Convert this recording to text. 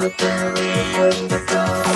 cemetery underground.